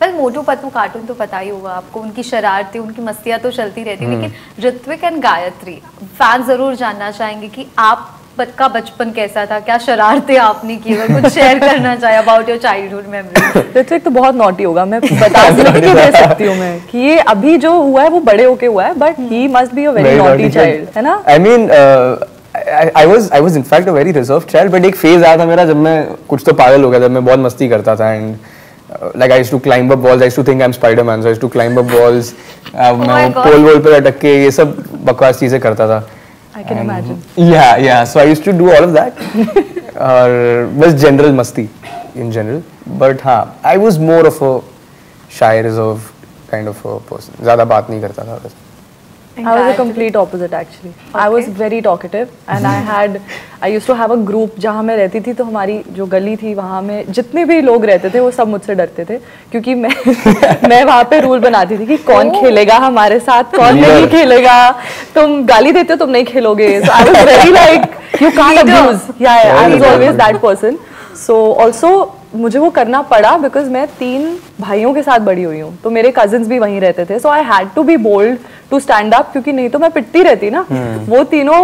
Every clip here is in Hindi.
वेल मोटू पतलू कार्टून तो पता ही होगा आपको। उनकी शरारतें उनकी मस्तियाँ तो चलती रहती हम्म। लेकिन ऋत्विक एंड गायत्री फ़ैन ज़रूर जानना चाहेंगे कि आप का बचपन कैसा था? क्या शरारतें आपने की अगर कुछ शेयर करना चाहे about your childhood memory Hrithik तो बहुत नॉटी होगा। मैं बता नहीं दे सकती हूँ मैं। कि ये अभी जो हुआ है वो बड़े होके हुआ है but he must be a very naughty child है ना? I mean I was I was in fact a very reserve child but एक फ़ेज़ आया था मेरा जब मैं कुछ तो पागल हो गया था मैं बहुत मस्ती करता था and like I used to climb up walls. I used to think I'm Spider-Man, so I used to climb up walls. Uh, my मैं. पोल वोल पर अटक के ये सब बकवास चीज़ें करता था. I can imagine. Yeah, yeah. So I used to do all of that. और बस जनरल मस्ती in general. But हाँ, I was more of a shy, reserved kind of a person. ज़्यादा बात नहीं करता था बस. I was a complete opposite actually. Okay. I was very talkative and I had I used to have a group जहाँ मैं रहती थी तो हमारी जो गली थी वहाँ में जितने भी लोग रहते थे वो सब मुझसे डरते थे क्योंकि मैं मैं वहाँ पे रूल बनाती थी कि कौन खेलेगा हमारे साथ कौन. नहीं खेलेगा तुम गाली देते हो तुम नहीं खेलोगे so I was very like you can't abuse yeah, yeah I was always that person so also मुझे वो करना पड़ा बिकॉज़ मैं तीन भाइयों के साथ बड़ी हुई हूँ। तो मेरे कजिन्स भी वहीं रहते थे। So I had to be bold to stand up क्योंकि नहीं तो मैं पिटती रहती ना। hmm. वो तीनों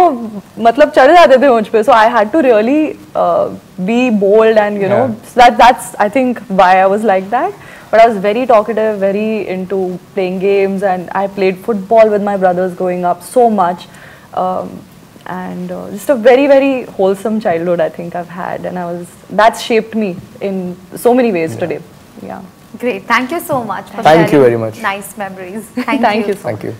मतलब चढ़ जाते थे मुझ पे। So I had to really be bold and you know that that's I think why I was like that but I was very talkative, very into playing games, and I played football with my brothers growing up so much. Um, and uh, just a very, very wholesome childhood I think I've had, and I was that's shaped me in so many ways today. Yeah. Great. Thank you so much for Thank you very much. Nice memories. Thank you so Thank you.